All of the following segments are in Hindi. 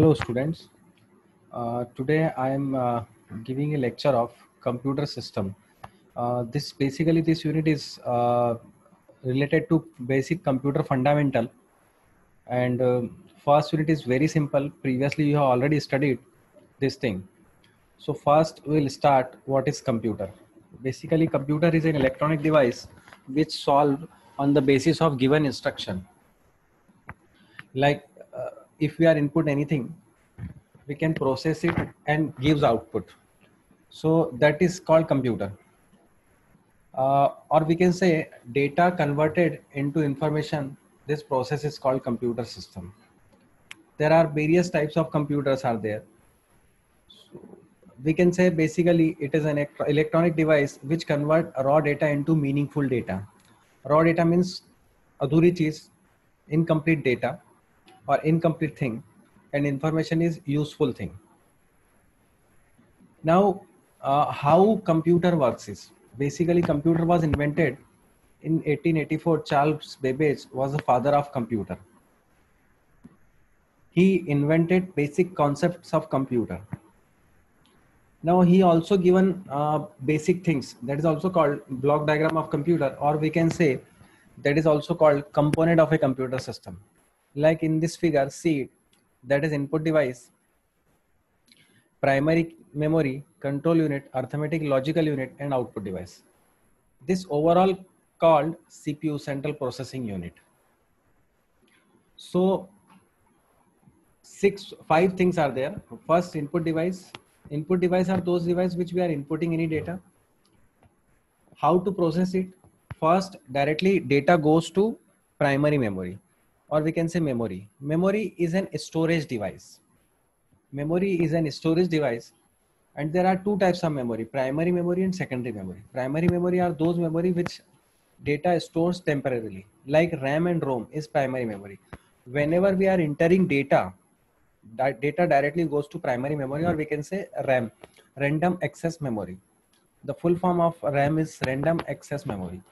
Hello students. Uh, today I am uh, giving a lecture of computer system. Uh, this basically this unit is uh, related to basic computer fundamental and uh, first unit is very simple. Previously you have already studied this thing. So first we'll start what is computer. Basically computer is an electronic device which solve on the basis of given instruction. Like if we are input anything we can process it and gives output. So that is called computer. Uh, or we can say data converted into information this process is called computer system. There are various types of computers are there. So we can say basically it is an electronic device which convert raw data into meaningful data. Raw data means adhuri cheez incomplete data or incomplete thing and information is useful thing. Now uh, how computer works is basically computer was invented in 1884 charles babbage was the father of computer. He invented basic concepts of computer. Now he also given uh, basic things that is also called block diagram of computer or we can say that is also called component of a computer system like in this figure see that is input device primary memory control unit arithmetic logical unit and output device. This overall called cpu central processing unit. So six five things are there. First input device. Input device are those devices which we are inputting any data. How to process it? First directly data goes to primary memory or we can say memory. Memory is an storage device. Memory is an storage device and there are two types of memory, primary memory and secondary memory. Primary memory are those memory which data stores temporarily like RAM and ROM is primary memory. Whenever we are entering data, data directly goes to primary memory or we can say RAM, random access memory. The full form of RAM is random access memory.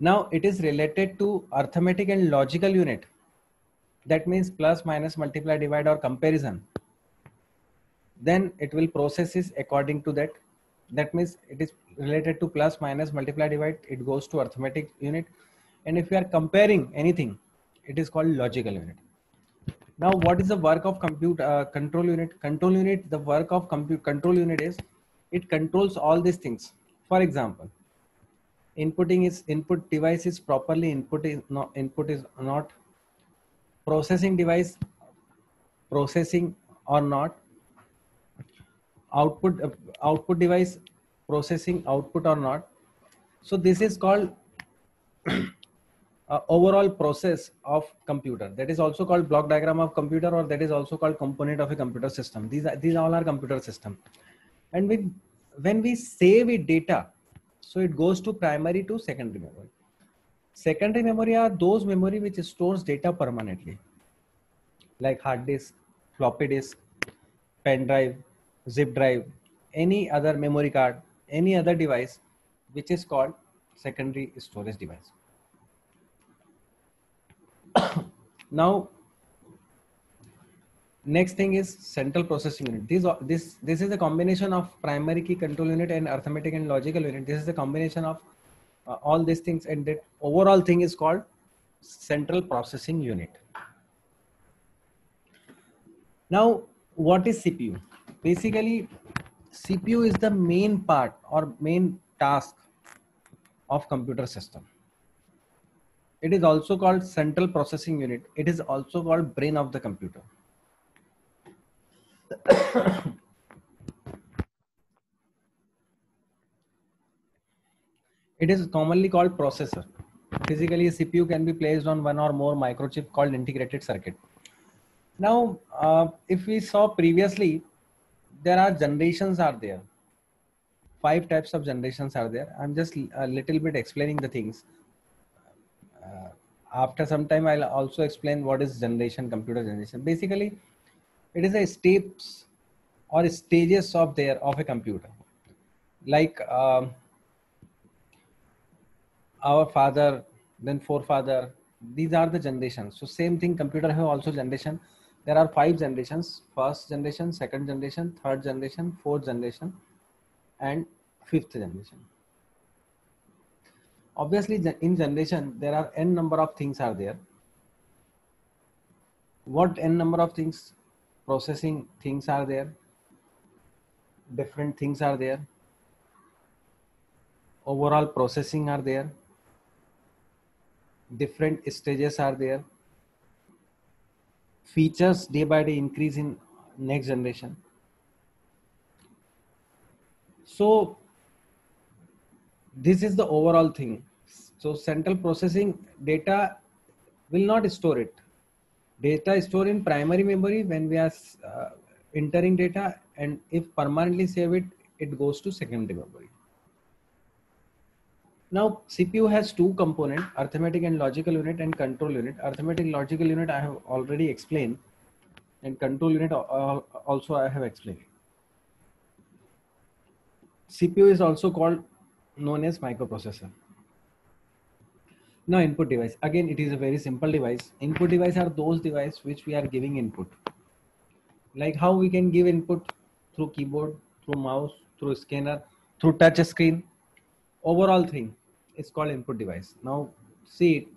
Now it is related to arithmetic and logical unit. That means plus, minus, multiply, divide or comparison. Then it will processes according to that. That means it is related to plus, minus, multiply, divide. It goes to arithmetic unit. And if we are comparing anything, it is called logical unit. Now, what is the work of compute uh, control unit? Control unit, the work of compute control unit is it controls all these things. For example, inputting is input device is properly input is not input is not processing device processing or not. Output uh, output device processing output or not. So this is called uh, overall process of computer. That is also called block diagram of computer or that is also called component of a computer system. These are these all are computer system. And with when we save it data so it goes to primary to secondary memory. Secondary memory are those memory which stores data permanently, like hard disk, floppy disk, pen drive, zip drive, any other memory card, any other device, which is called secondary storage device. now, next thing is central processing unit. This this this is a combination of primary key control unit and arithmetic and logical unit. This is a combination of uh, all these things and that overall thing is called central processing unit. Now what is cpu basically cpu is the main part or main task of computer system. It is also called central processing unit. It is also called brain of the computer it is commonly called processor. Physically, a CPU can be placed on one or more microchip called integrated circuit. Now, uh, if we saw previously, there are generations are there. Five types of generations are there. I'm just a little bit explaining the things. Uh, after some time, I'll also explain what is generation, computer generation. Basically, it is a steps or stages of there of a computer. Like um, our father then forefather these are the generations. So same thing computer have also generation. There are five generations. First generation second generation third generation fourth generation and fifth generation. Obviously in generation there are n number of things are there. What n number of things processing things are there different things are there overall processing are there different stages are there. Features day by day increase in next generation. So this is the overall thing. So central processing data will not store it data is stored in primary memory when we are uh, entering data and if permanently save it it goes to secondary memory. Now cpu has two component arithmetic and logical unit and control unit. Arithmetic logical unit i have already explained and control unit also i have explained. Cpu is also called known as microprocessor now input device again it is a very simple device input device are those device which we are giving input like how we can give input through keyboard through mouse through scanner through touch screen overall thing is called input device. Now see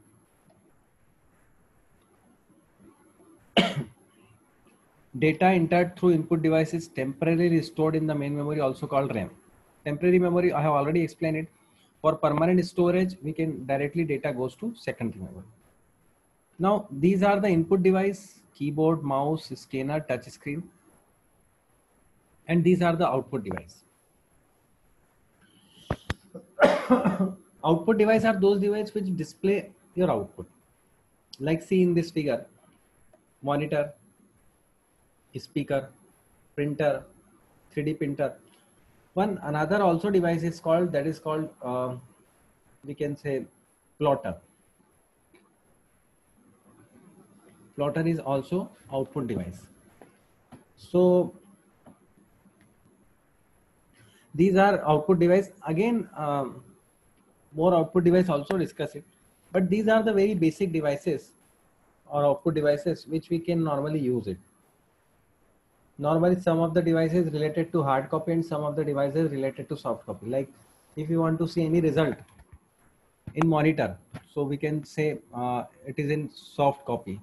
data entered through input device is temporarily stored in the main memory also called RAM. Temporary memory, I have already explained it. For permanent storage, we can directly data goes to secondary memory. Now, these are the input device, keyboard, mouse, scanner, touch screen. And these are the output device. output device are those devices which display your output like see in this figure monitor speaker printer 3d printer one another also device is called that is called uh, we can say plotter. Plotter is also output device. So these are output device. Again um, more output device also discuss it. But these are the very basic devices or output devices which we can normally use it normally some of the devices related to hard copy and some of the devices related to soft copy. Like if you want to see any result in monitor so we can say uh, it is in soft copy.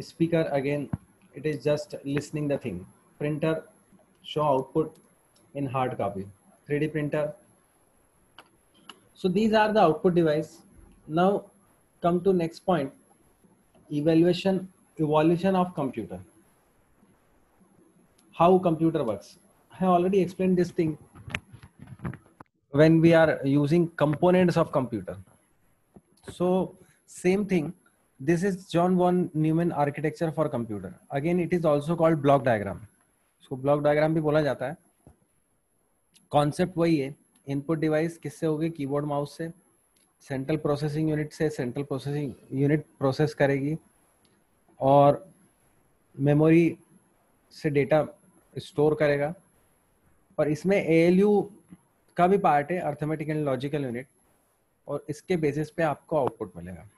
Speaker again it is just listening the thing. Printer show output in hard copy. 3d printer. So these are the output device. Now come to next point, evaluation, evolution of computer. How computer works. I already explained this thing when we are using components of computer. So same thing, this is John von Neumann architecture for computer. Again, it is also called block diagram. So block diagram भी बोला जाता है. Concept वही है इनपुट डिवाइस किससे होगी कीबोर्ड माउस से सेंट्रल प्रोसेसिंग यूनिट से सेंट्रल प्रोसेसिंग यूनिट प्रोसेस करेगी और मेमोरी से डेटा स्टोर करेगा। और इसमें ए का भी पार्ट है अर्थमेटिक एंड लॉजिकल यूनिट और इसके बेसिस पे आपको आउटपुट मिलेगा।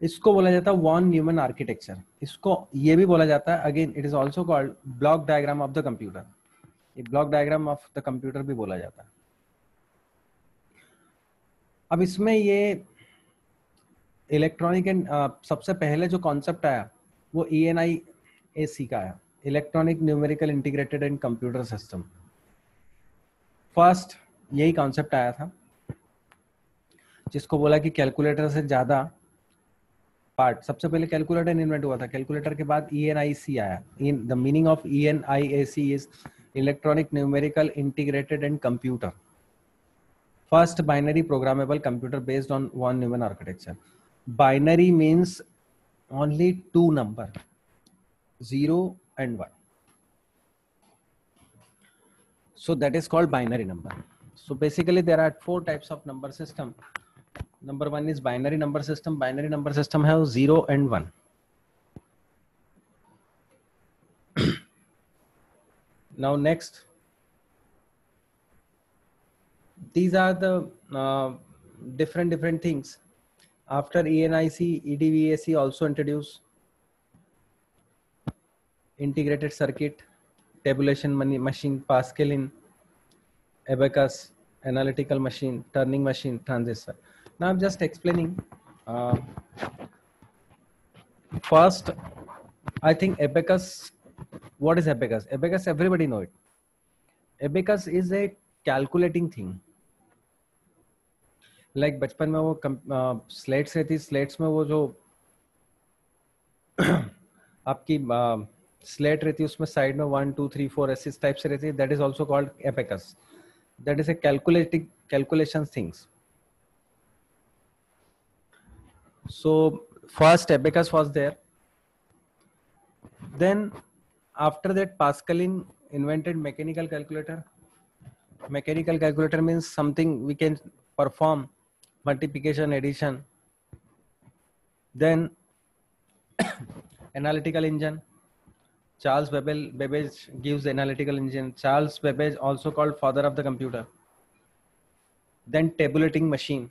इसको बोला जाता है वन न्यूमन आर्किटेक्चर इसको ये भी बोला जाता है again it is also called block diagram of the computer ये block diagram of the computer भी बोला जाता है। अब इसमें ये इलेक्ट्रॉनिक एंड सबसे पहले जो कॉन्सेप्ट आया, वो ई एन आई ए सी का आया। Electronic numerical integrated and computer system first यही कॉन्सेप्ट आया था जिसको बोला कि कैलकुलेटर से ज़्यादा पार्ट सबसे पहले कैलकुलेटर इन्वेंट हुआ था। कैलकुलेटर के बाद ई एन आई सी आया। In the meaning of E N I A C is electronic numerical integrated and computer first binary programmable computer based on von Neumann architecture. Binary means only two number, zero and one. So that is called binary number. So basically there are four types of number system. Number one is binary number system. Binary number system have zero and one. now next these are the uh, different different things after ENIC EDVAC also introduced integrated circuit, tabulation machine, Pascal in abacus, analytical machine, turning machine, transistor. Now I'm just explaining. Uh, first, I think abacus. What is abacus? Abacus, everybody know it. Abacus is a calculating thing. Like like बचपन में वो स्लेट्स रहती स्लेट्स में वो जो आपकी स्लेट रहती है उसमें साइड में वन टू थ्री फोर ऐसी टाइप से रहती है that is also called abacus that is a calculating calculation things so first abacus was there then after that pascaline invented mechanical calculator mechanical calculator means something we can perform multiplication addition then analytical engine charles babbage, gives analytical engine. Charles babbage also called father of the computer. Then tabulating machine.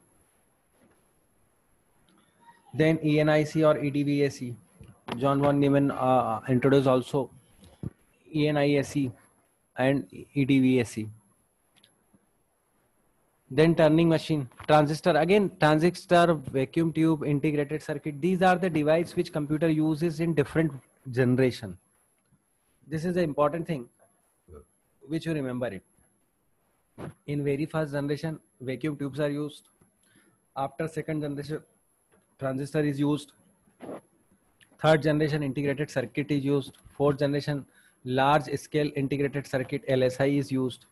Then enic or edvac john von neumann uh, introduced also enic and edvac then turning machine. Transistor again transistor vacuum tube integrated circuit. These are the devices which computer uses in different generation this is the important thing which you remember it. In very first generation vacuum tubes are used. After second generation transistor is used. Third generation integrated circuit is used. Fourth generation large scale integrated circuit lsi is used.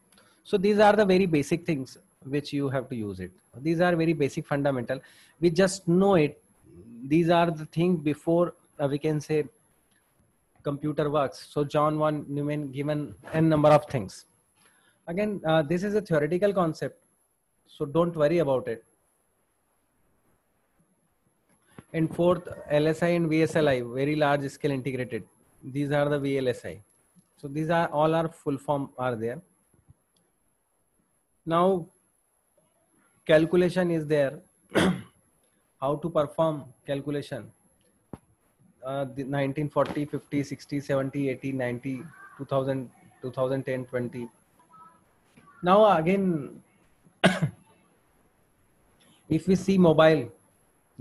So these are the very basic things which you have to use it. These are very basic fundamental. We just know it. These are the things before uh, we can say computer works. So john von neumann given n number of things. Again uh, this is a theoretical concept. So don't worry about it. In fourth lsi and vsli very large scale integrated. These are the vlsi so these are all our full form are there. Now calculation is there. How to perform calculation uh, 1940 50 60 70 80 90 2000 2010 20 now again if we see mobile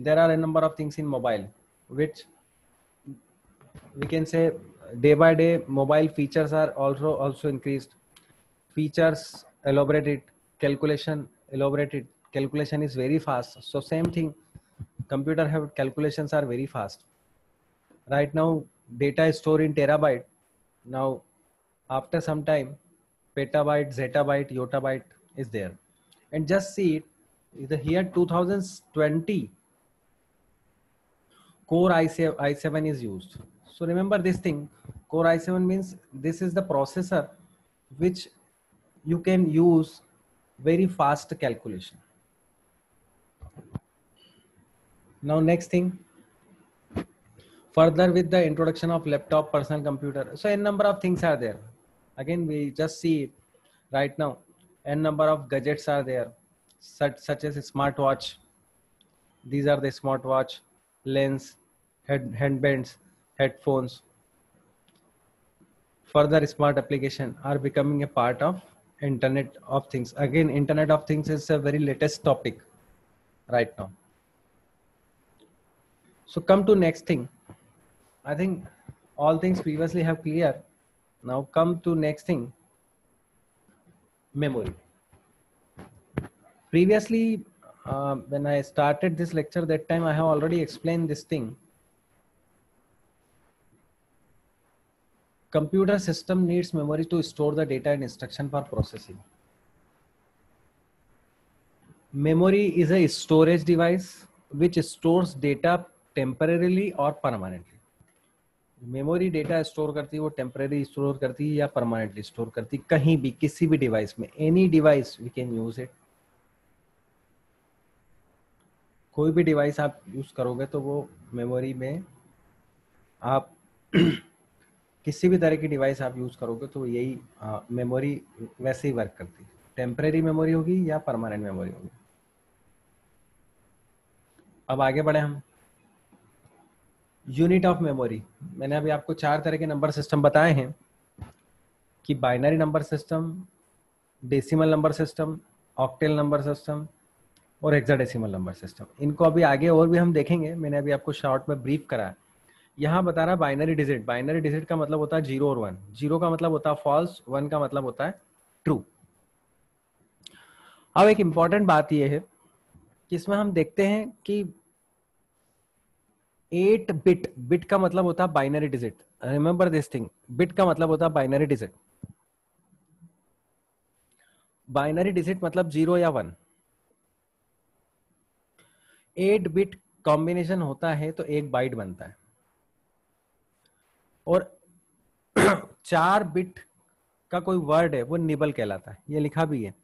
there are a number of things in mobile which we can say day by day mobile features are also also increased. Features elaborated calculation elaborated calculation is very fast. So same thing computer have calculations are very fast right now data is stored in terabyte. Now after some time petabyte zettabyte yottabyte is there. And just see it the here 2020 core i7, i7 is used. So remember this thing. Core i7 means this is the processor which you can use very fast calculation. Now next thing further with the introduction of laptop personal computer. So a number of things are there. Again we just see right now a number of gadgets are there such, such as smartwatch. These are the smartwatch lens head headbands headphones. Further smart application are becoming a part of internet of things. Again internet of things is a very latest topic right now. So come to next thing. I think all things previously have clear. Now come to next thing, memory. Previously, uh, when I started this lecture, that time I have already explained this thing. Computer system needs memory to store the data and instruction for processing. Memory is a storage device which stores data temporarily or permanently. Memory data store करती है वो टेम्परेरी स्टोर करती है या परमानेंटली स्टोर करती है कहीं भी, किसी भी डिवाइस में any device we can use it कोई भी डिवाइस आप यूज़ करोगे तो वो मेमोरी में आप किसी भी तरह की डिवाइस आप यूज़ करोगे तो यही मेमोरी वैसे ही वर्क करती। है टेम्परेरी मेमोरी होगी या परमानेंट मेमोरी होगी। अब आगे बढ़े हम। Unit of memory. मैंने अभी आपको चार तरह के नंबर सिस्टम बताए हैं कि binary number system, decimal number system, octal number system और हेक्साडेसिमल नंबर सिस्टम। इनको अभी आगे और भी हम देखेंगे। मैंने अभी आपको शॉर्ट में ब्रीफ करा है यहाँ बता रहा है बाइनरी डिजिट। बाइनरी डिजिट का मतलब होता है ज़ीरो और वन। ज़ीरो का मतलब होता है फॉल्स, वन का मतलब होता है ट्रू। अब एक इंपॉर्टेंट बात यह है कि इसमें हम देखते हैं कि एट बिट बिट का मतलब होता है binary digit remember this thing bit का मतलब होता है बाइनरी डिजिट बाइनरी डिजिट मतलब ज़ीरो या वन एट बिट कॉम्बिनेशन होता है तो एक बाइट बनता है. और चार बिट का कोई वर्ड है, वो निबल कहलाता है. ये लिखा भी है.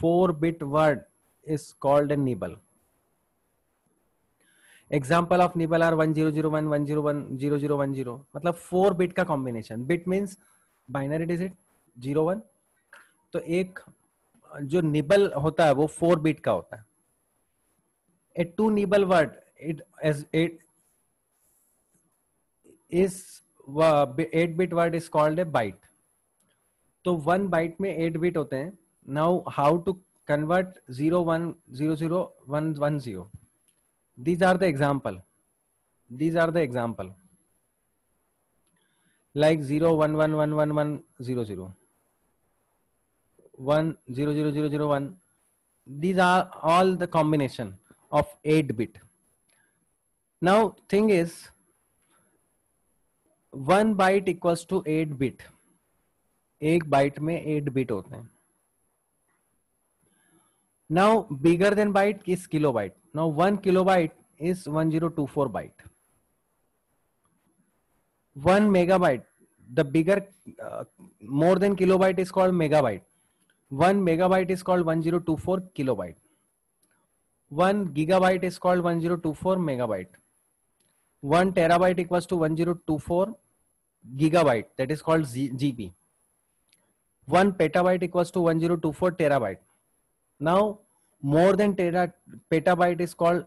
Four bit word is called an nibble example of nibble are one zero zero one one zero one zero zero one zero मतलब फोर बिट का combination bit means binary digit zero one तो एक जो निबल होता है वो फोर बिट का होता है। Two nibble word it as it is uh, 8 bit word is called a byte. तो वन बाइट में एट बिट होते हैं। Now how to convert zero one zero zero one one zero these are the example these are the example like 0 1 1 1 1 1 0 0 1 0 0 0 0 1 these are all the combination of 8 bit. Now thing is 1 byte equals to 8 bit. एक बाइट में 8 बिट होते हैं now bigger than byte is kilobyte now 1 kilobyte is 1024 byte 1 megabyte the bigger uh, more than kilobyte is called megabyte 1 megabyte is called 1024 kilobyte one gigabyte is called 1024 megabyte. One terabyte equals to 1024 gigabyte. That is called GB. One petabyte equals to 1024 terabyte. Now, more than tera petabyte is called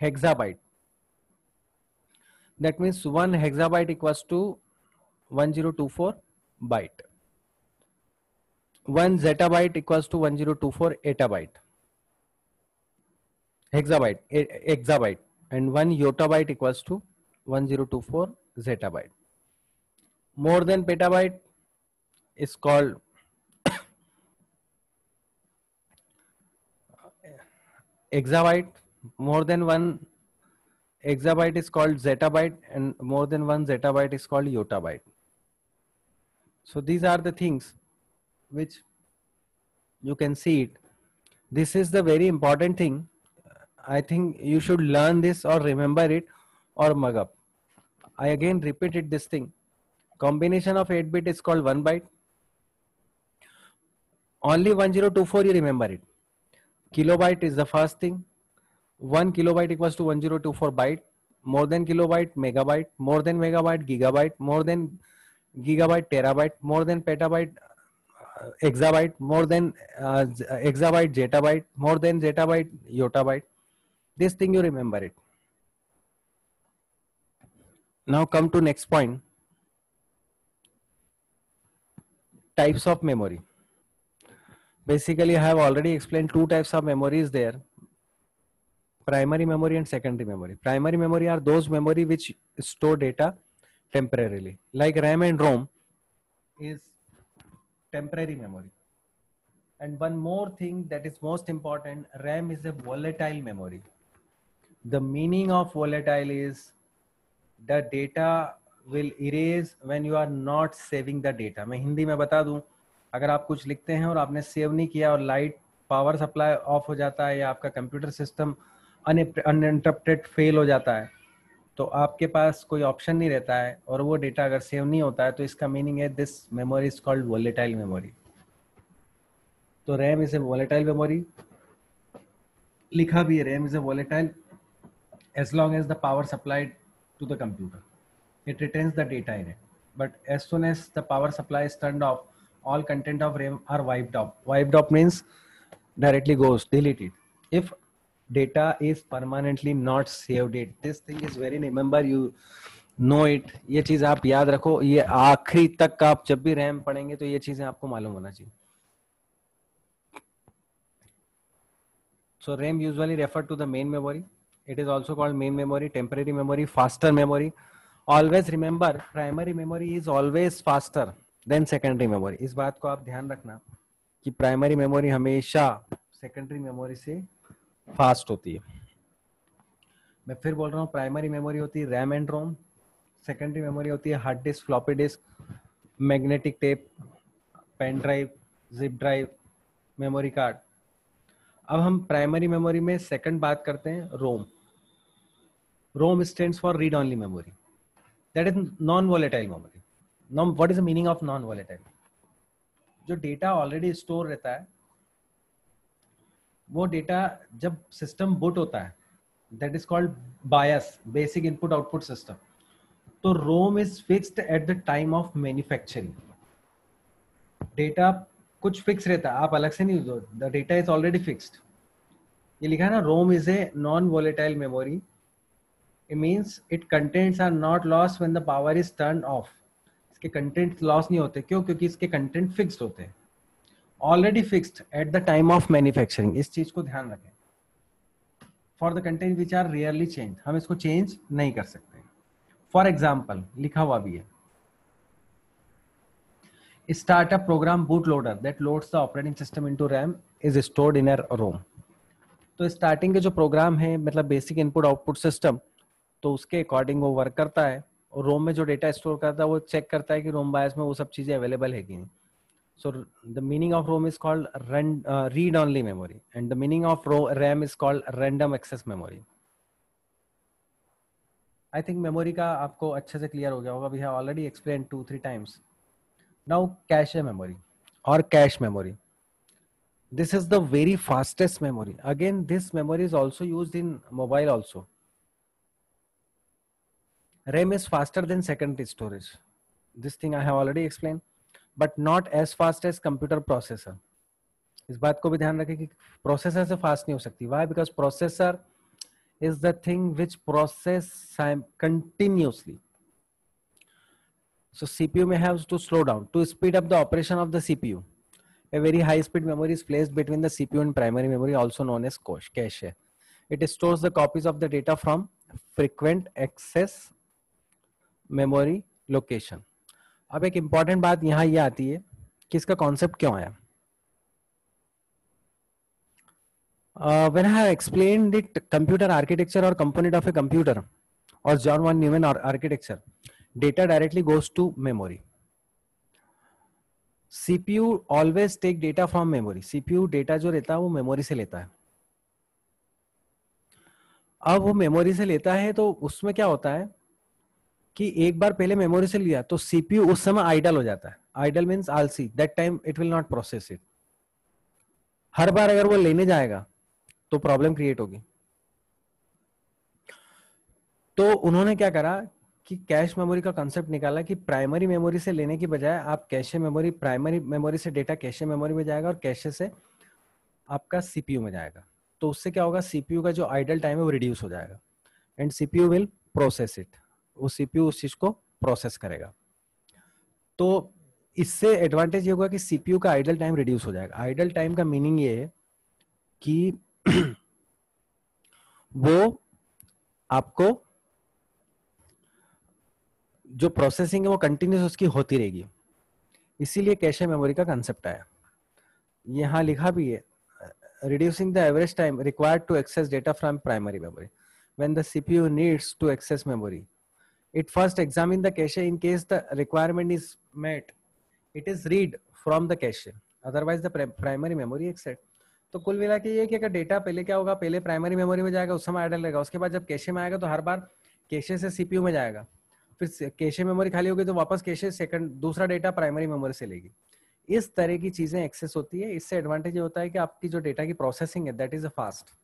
hexabyte. That means one hexabyte equals to 1024 byte. One zettabyte equals to 1024 etabyte hexabyte, exabyte, and one yottabyte equals to 1024 zettabyte. More than petabyte is called exabyte. More than one exabyte is called zettabyte, and more than one zettabyte is called yottabyte. So these are the things which you can see it. This is the very important thing I think you should learn this or remember it or mug up. I again repeated this thing. Combination of 8 bit is called 1 byte. Only 1024 you remember it. Kilobyte is the first thing. 1 kilobyte equals to 1024 byte. More than kilobyte, megabyte. More than megabyte, gigabyte. More than gigabyte, terabyte. More than petabyte, uh, exabyte. More than uh, exabyte, zettabyte. More than zettabyte, yottabyte this thing you remember it now come to next point types of memory basically i have already explained two types of memories there primary memory and secondary memory primary memory are those memory which store data temporarily like ram and rom is temporary memory and one more thing that is most important ram is a volatile memory the meaning of volatile is the data will erase when you are not saving the data मैं हिंदी में बता दूं अगर आप कुछ लिखते हैं और आपने सेव नहीं किया और लाइट पावर सप्लाई ऑफ़ हो जाता है या आपका कंप्यूटर सिस्टम अनइंटरप्टेड फेल हो जाता है तो आपके पास कोई ऑप्शन नहीं रहता है और वो डेटा अगर सेव नहीं होता है तो इसका मीनिंग है this memory is called volatile memory तो RAM is a volatile memory लिखा भी है RAM is a volatile as long as the power supplied to the computer It retains the data in it. But as soon as the power supply is turned all content of RAM are wiped off. Wiped off means directly goes, deleted. If data is permanently not saved it this thing is very remember you know it ये चीज़ आप याद रखो ये आखिरी तक आप जब भी रैम पढ़ेंगे तो ये चीज़ें आपको मालूम होना चाहिए so ram usually refer to the main memory it is also called main memory temporary memory faster memory always remember primary memory is always faster than secondary memory इस बात को आप ध्यान रखना कि प्राइमरी मेमोरी हमेशा सेकेंडरी मेमोरी से फास्ट होती है। मैं फिर बोल रहा हूँ प्राइमरी मेमोरी होती है RAM and ROM secondary memory होती है hard disk floppy disk magnetic tape pen drive zip drive memory card अब हम प्राइमरी मेमोरी में सेकंड बात करते हैं ROM ROM stand for read only memory that is non volatile memory non what is the meaning of non volatile जो डेटा ऑलरेडी स्टोर रहता है, वो डेटा जब सिस्टम बुट होता है that is called BIOS basic input output system तो ROM is fixed at the time of manufacturing data कुछ फिक्स रहता है, आप अलग से नहीं the data is already fixed ये लिखा है ना ROM is a non volatile memory it means it contents are not loss when the power is turn off इसके कंटेंट लॉस नहीं होते। क्यों? क्योंकि इसके कंटेंट फिक्स्ड होते हैं। Already fixed at the time of manufacturing इस चीज़ को ध्यान रखें। For the content which are rarely change हम इसको चेंज नहीं कर सकते। फॉर एग्ज़ाम्पल लिखा हुआ भी है। Start a program bootloader that loads the operating system into RAM is stored in a ROM. तो स्टार्टिंग के जो प्रोग्राम है मतलब बेसिक इनपुट आउटपुट सिस्टम तो उसके अकॉर्डिंग वो वर्क करता है। और रोम में जो डेटा स्टोर करता है, वो चेक करता है कि रोम बायस में वो सब चीज़ें अवेलेबल है कि नहीं। So the meaning of ROM is called read only memory and the meaning of RAM is called random access memory I think memory का आपको अच्छे से क्लियर हो गया होगा। We have already explain two three times now, cache memory or cache memory this is the very fastest memory again, this memory is also used in mobile also ram is faster than secondary storage this thing i have already explained but not as fast as computer processor इस बात को भी ध्यान रखें कि प्रोसेसर से फास्ट नहीं हो सकती why because processor is the thing which process continuously So CPU may have to slow down to speed up the operation of the CPU. A very high speed memory is placed between the CPU and primary memory also known as cache. It stores the copies of the data from frequent access memory location अब एक इंपॉर्टेंट बात यहाँ ये यह आती है कि इसका कॉन्सेप्ट क्यों आया? When I have explain it computer architecture और कंपोनेंट ऑफ़ ए कंप्यूटर और John von Neumann architecture data directly goes to memory CPU always take data from memory CPU data जो रहता है वो मेमोरी से लेता है। अब वो मेमोरी से लेता है तो उसमें क्या होता है? कि एक बार पहले मेमोरी से लिया तो सीपीयू उस समय आइडल हो जाता है। आइडल मीन्स आलसी that time it will not process it हर बार अगर वो लेने जाएगा तो प्रॉब्लम क्रिएट होगी। तो उन्होंने क्या करा कि कैश मेमोरी का कंसेप्ट निकाला कि प्राइमरी मेमोरी से लेने की बजाय आप कैशे मेमोरी प्राइमरी मेमोरी से डेटा कैशे मेमोरी में जाएगा और कैशे से आपका सीपीयू में जाएगा। तो उससे क्या होगा? सीपीयू का जो आइडल टाइम है वो रिड्यूस हो जाएगा। And CPU will process it वो सीपीयू उस चीज़ को प्रोसेस करेगा। तो इससे एडवांटेज ये होगा कि सीपीयू का आइडल टाइम रिड्यूस हो जाएगा। आइडल टाइम का मीनिंग ये है कि वो आपको जो प्रोसेसिंग है वो कंटिन्यूस उसकी होती रहेगी। इसीलिए कैशे मेमोरी का कंसेप्ट आया। यहाँ लिखा भी है, reducing the average time required to access data from primary memory when the cpu needs to access memory it first examine the cache in case the requirement is met. It is read from the cache otherwise, the primary memory accept. तो कुल मिला के ये कि अगर डेटा पहले क्या होगा? पहले प्राइमरी मेमोरी में जाएगा, उस समय आइडल रहेगा। उसके बाद जब कैशे में आएगा तो हर बार कैशे से सीपीयू में जाएगा। फिर कैशे मेमोरी खाली होगी तो वापस कैशे सेकंड दूसरा डेटा प्राइमरी मेमोरी से लेगी। इस तरह की चीज़ें एक्सेस होती है। इससे एडवांटेज ये होता है कि आपकी जो डेटा की प्रोसेसिंग है दैट इज़ अ फास्ट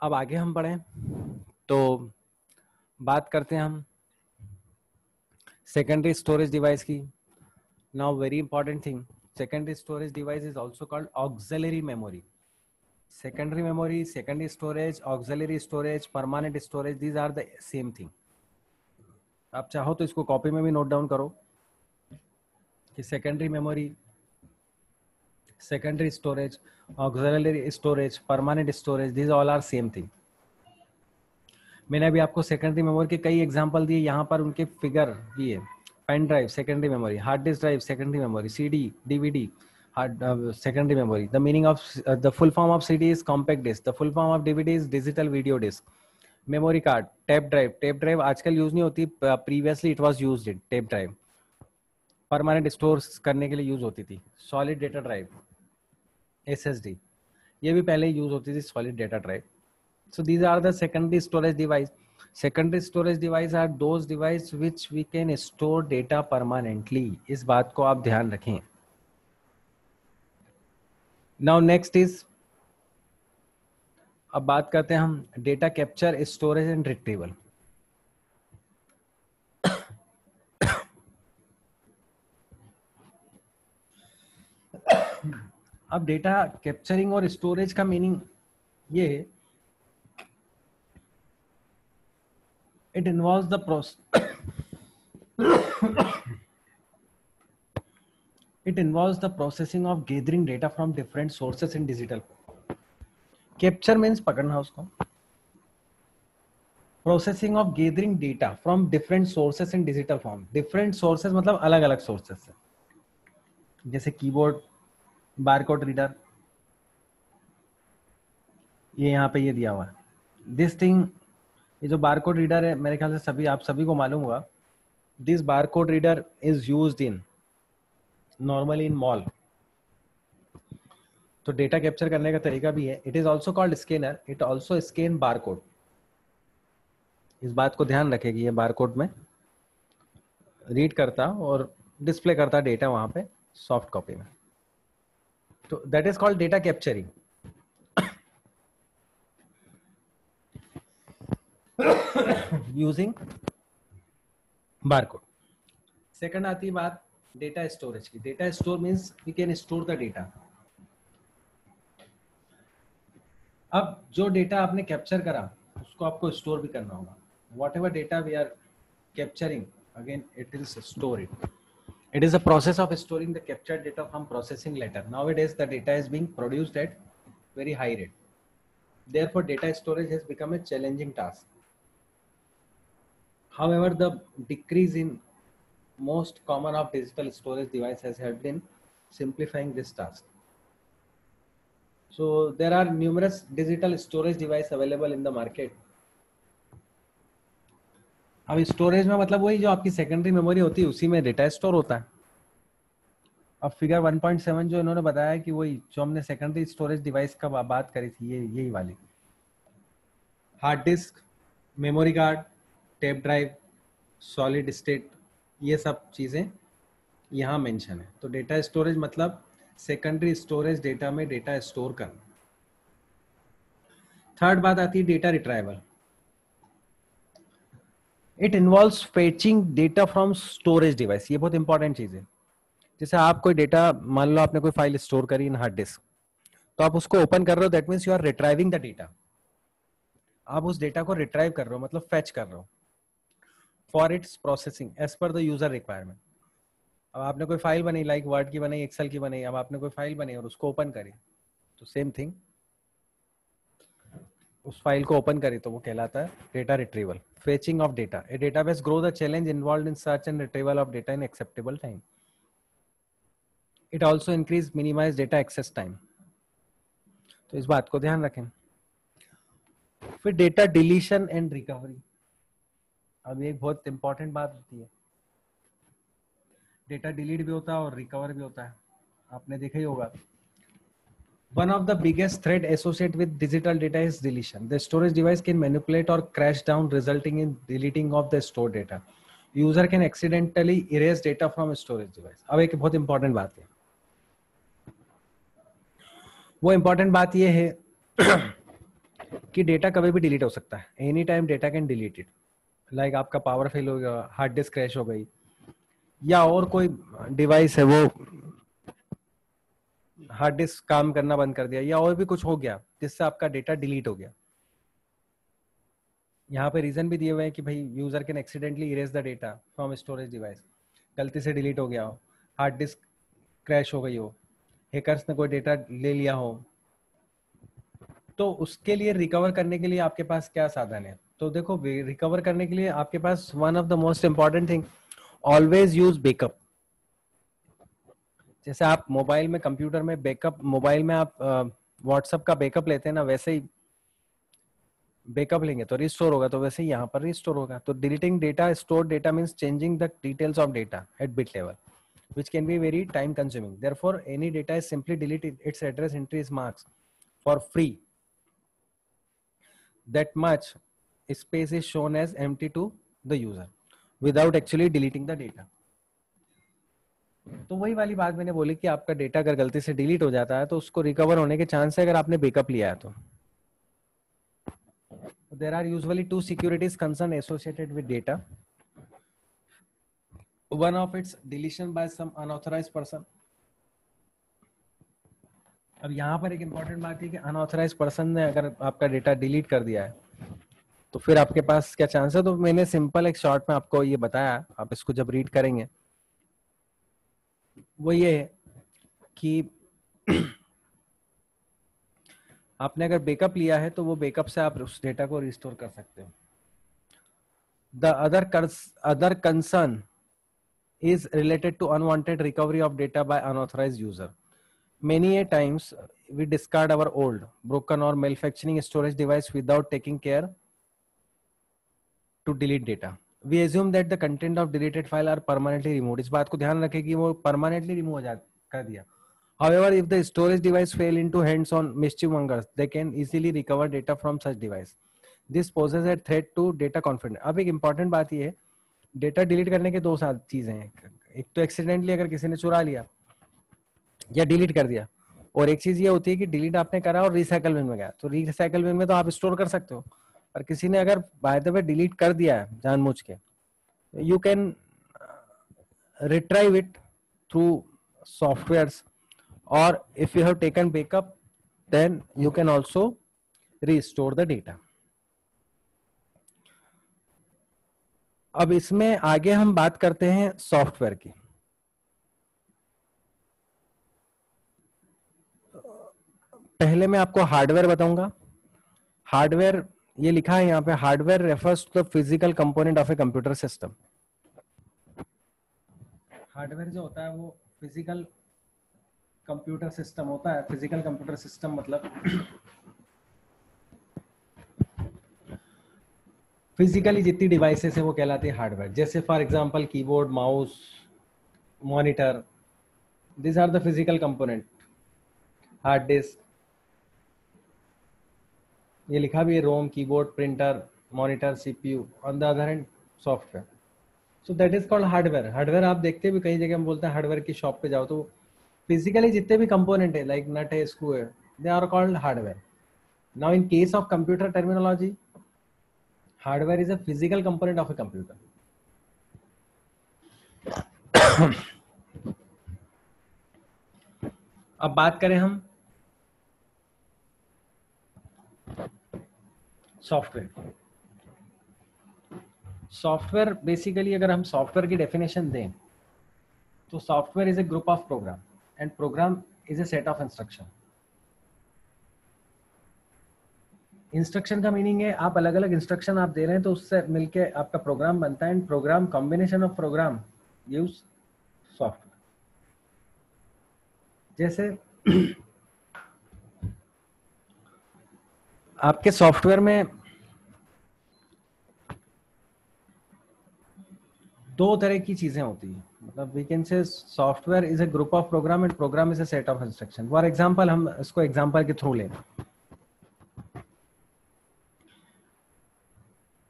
अब आगे हम बढ़े तो बात करते हैं हम सेकेंडरी स्टोरेज डिवाइस की। Now very important thing secondary storage device is also called auxiliary memory secondary memory, secondary storage, auxiliary storage, permanent storage, these are the same thing आप चाहो तो इसको कॉपी में भी नोट डाउन करो कि secondary memory secondary storage auxiliary storage permanent storage these all are same thing मैंने अभी आपको सेकेंडरी मेमोरी के कई एग्ज़ाम्पल दिए, यहाँ पर उनके फिगर भी pen drive secondary memory hard disk drive secondary memory C D D V D hard secondary memory the meaning of the full form of C D is compact disc the full form of D V D is digital video disc memory card tape drive tape drive आजकल यूज़ नहीं होती previously it was use in tape drive permanent store करने के लिए यूज़ होती थी। Solid data drive S S D ये भी पहले यूज़ होती थी solid data drive so these are the secondary storage device secondary storage device are those device which we can store data permanently इस बात को आप ध्यान रखें now next is अब बात करते हैं हम data capture storage and retrieval अब डेटा कैप्चरिंग और स्टोरेज का मीनिंग ये है it involves the process it involves the processing of gathering data from different sources in digital capture means पकड़ना उसको processing of gathering data from different sources in digital form different sources मतलब अलग अलग सोर्सेस से जैसे कीबोर्ड बारकोड रीडर ये यहाँ पे ये दिया हुआ है दिस थिंग ये जो बार कोड रीडर है, मेरे ख्याल से सभी, आप सभी को मालूम होगा this bar code reader is use in normally in mall तो डेटा कैप्चर करने का तरीका भी है। It is also called scanner it also scan bar code इस बात को ध्यान रखेगी ये बार कोड में। रीड करता और डिस्प्ले करता डेटा वहाँ पे सॉफ्ट कॉपी में। तो that is called data capturing using barcode second आती है बात डेटा स्टोरेज की. Data store means we can store the data अब जो डेटा आपने कैप्चर करा, उसको आपको स्टोर भी करना होगा. Whatever data we are capturing again it is store it it is a process of storing the capture data from processing later now it is the data is being produced at very high rate therefore data storage has become a challenging task However, the decrease in most common of digital storage device has helped in simplifying this task. So there are numerous digital storage device available in the market अब स्टोरेज में मतलब वही जो आपकी सेकेंडरी मेमोरी होती है उसी में डेटा स्टोर होता है अब फिगर 1.7 जो इन्होंने बताया कि वही जो हमने सेकेंडरी स्टोरेज डिवाइस का बात करी थी ये यही वाली hard disk memory card tape drive, solid state, ये सब चीज़ें यहाँ मेंशन है। तो डेटा स्टोरेज मतलब सेकेंडरी स्टोरेज डेटा में डेटा स्टोर करना। थर्ड बात आती है data retrieval it involve fetching data from storage device ये बहुत इंपॉर्टेंट चीज़ है। जैसे आप कोई डेटा मान लो आपने कोई फ़ाइल स्टोर करी इन हार्ड डिस्क तो आप उसको ओपन कर रहे हो that means you are retrieving the data आप उस डेटा को रिट्राइव कर रहे हो मतलब फैच कर रहे हो। For its processing as per the user requirement अब आपने कोई फ़ाइल बनाई लाइक वर्ड की बनाई एक्सेल की बनाई, अब आपने कोई फ़ाइल बनाई और उसको ओपन करी तो सेम थिंग उस फ़ाइल को ओपन करी तो वो कहलाता है data retrieval fetching of data. A database grows the challenge involved in search and retrieval of data in acceptable time. It also increase minimize data access time. तो इस बात को ध्यान रखें फिर डेटा डिलीशन एंड रिकवरी अब एक बहुत इंपॉर्टेंट बात होती है डेटा डिलीट भी होता है और रिकवर भी होता है आपने देखा ही होगा One of the biggest threat associated with digital data is deletion. The storage device can manipulate or crash down resulting in deleting of the stored data. User can accidentally erase data from a storage device. अब एक बहुत important बात है वो important बात ये है कि डेटा कभी भी डिलीट हो सकता है any time data can delete it like आपका पावर फेल हो गया हार्ड डिस्क क्रैश हो गई, या और कोई डिवाइस है वो हार्ड डिस्क काम करना बंद कर दिया, या और भी कुछ हो गया, जिससे आपका डेटा डिलीट हो गया। यहाँ पे रीजन भी दिए हुए हैं कि भाई user can accidentally erase the data from storage device गलती से डिलीट हो गया हो हार्ड डिस्क क्रैश हो गई हो हैकर्स ने कोई डेटा ले लिया हो तो उसके लिए रिकवर करने के लिए आपके पास क्या साधन है? तो देखो रिकवर करने के लिए आपके पास one of the most important thing always use backup जैसे आप मोबाइल में कंप्यूटर में बैकअप मोबाइल में आप व्हाट्सएप का बैकअप लेते हैं ना, वैसे ही बैकअप लेंगे तो रिस्टोर होगा तो वैसे ही यहाँ पर रिस्टोर होगा। तो deleting data store data means changing the details of data at bit level which can be very time consuming. Therefore, any data is simply deleted its address entry is marks for free. That much space is shown as empty to the user without actually deleting the data. तो वही वाली बात मैंने बोली कि आपका डेटा अगर गलती से डिलीट हो जाता है तो उसको रिकवर होने के चांस है अगर आपने बेकअप लिया है तो। There are usually two securities concern associated with data one of its deletion by some unauthorise person अब यहाँ पर एक इंपॉर्टेंट बात है कि अनऑथराइज पर्सन ने अगर आपका डेटा डिलीट कर दिया है तो फिर आपके पास क्या चांस है? तो मैंने सिंपल एक शॉर्ट में आपको ये बताया, आप इसको जब रीड करेंगे। वो ये है कि आपने अगर बेकअप लिया है तो वो बेकअप से आप उस डेटा को रिस्टोर कर सकते हो। The other other concern is related to unwanted recovery of data by unauthorise user many a times we discard our old broken और manufacturing storage device without taking care to delete data. We assume that the content of deleted file are permanently removed. इस बात को ध्यान रखें कि वो permanently remove हो जा कर दिया. However, if the storage device fail into hands on mischief mongers, they can easily recover data from such device. This poses a threat to data confidence. अब एक important बात ये है डेटा डिलीट करने के दो चीज़ें हैं एक तो एक्सीडेंटली अगर किसी ने चुरा लिया या डिलीट कर दिया और एक चीज़ ये होती है कि डिलीट आपने करा और रिसाइकल बिन में गया तो रिसाइकल बिन में तो आप स्टोर कर सकते हो और किसी ने अगर बाय द वे डिलीट कर दिया है जानबूझ के you can retrieve it through software और if you have taken backup then you can also restore the data अब इसमें आगे हम बात करते हैं सॉफ्टवेयर की। पहले मैं आपको हार्डवेयर बताऊँगा। हार्डवेयर ये लिखा है यहाँ पे hardware refers to the physical component of a computer system hardware जो होता है वो फ़िज़िकल कंप्यूटर सिस्टम होता है। फ़िज़िकल कंप्यूटर सिस्टम मतलब फिजिकली जितनी डिवाइसेस है वो कहलाती है हार्डवेयर जैसे for example keyboard mouse monitor this are the physical component hard disk ये लिखा भी है ROM keyboard printer monitor CPU on the other hand software so that is called hardware hardware आप देखते भी कई जगह हम बोलते हैं हार्डवेयर की शॉप पे जाओ तो फिजिकली जितने भी कंपोनेंट है लाइक नट है स्क्रू है they are called hardware now in case of computer terminology hardware is a physical component of a computer अब बात करें हम सॉफ्टवेयर। सॉफ्टवेयर बेसिकली अगर हम सॉफ्टवेयर की डेफिनेशन दें तो software is a group of program and program is a set of instruction instruction का मीनिंग है, आप अलग अलग इंस्ट्रक्शन आप दे रहे हैं तो उससे मिलके आपका प्रोग्राम बनता है and program combination of program use software जैसे, आपके सॉफ्टवेयर में दो तरह की चीज़ें होती है। मतलब we can say software is a group of program and program is a set of instruction for example हम इसको एग्जांपल के थ्रू लें।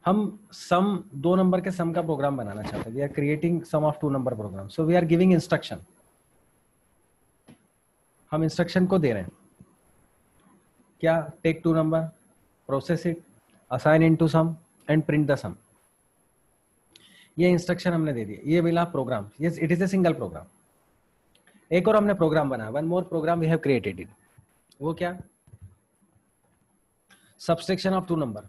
हम सम दो नंबर के सम का प्रोग्राम बनाना चाहते हैं। We are creating sum of two number program so we are giving instruction हम इंस्ट्रक्शन को दे रहे हैं। क्या? Take two number process it assign into sum and print the sum ये इंस्ट्रक्शन हमने दे दिया ये मिला program yes it is a single program एक और हमने प्रोग्राम बनाया one more program we have created it वो क्या? Subtraction of two number.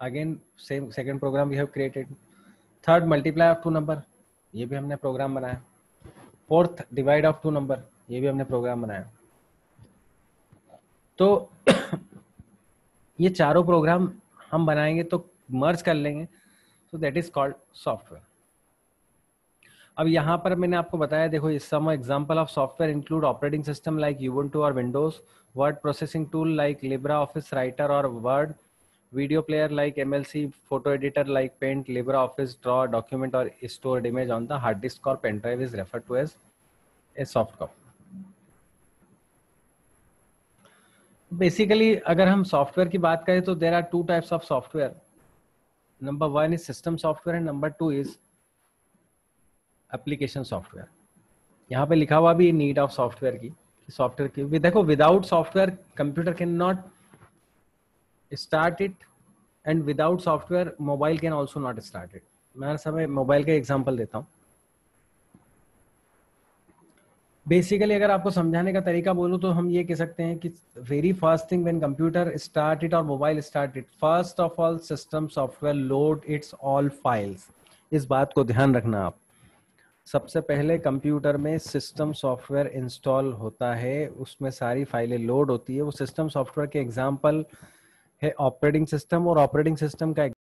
Again, same, second program we have created. Third, multiply of two number. ये भी हमने प्रोग्राम बनाया। Fourth divide of two number ये भी हमने प्रोग्राम बनाया। तो ये चारों प्रोग्राम हम बनाएँगे तो मर्ज कर लेंगे। तो दैट इज़ कॉल्ड सॉफ्टवेयर अब यहाँ पर मैंने आपको बताया, देखो, इस some example of software include operating system like Ubuntu और Windows word processing tool like LibreOffice writer और word video player like MLC photo editor like paint LibreOffice draw document और store image on hard disk और pen drive is refer to as a soft copy basically अगर हम सॉफ्टवेयर की बात करें तो there are two types of software number one is system software and number two is application software. यहाँ पे लिखा हुआ भी नीड ऑफ़ सॉफ्टवेयर की सॉफ्टवेयर की देखो without software computer can not start it and without software mobile can also not start it मैं समय मोबाइल का एग्ज़ाम्पल देता हूँ। बेसिकली अगर आपको समझाने का तरीका बोलूँ तो हम ये कह सकते हैं कि very first thing when computer start it और mobile start it first of all system software load its all files इस बात को ध्यान रखना आप। सबसे पहले कंप्यूटर में सिस्टम सॉफ्टवेयर इंस्टॉल होता है, उसमें सारी फाइलें लोड होती है। वो सिस्टम सॉफ्टवेयर के एग्ज़ाम्पल है ऑपरेटिंग सिस्टम और ऑपरेटिंग सिस्टम का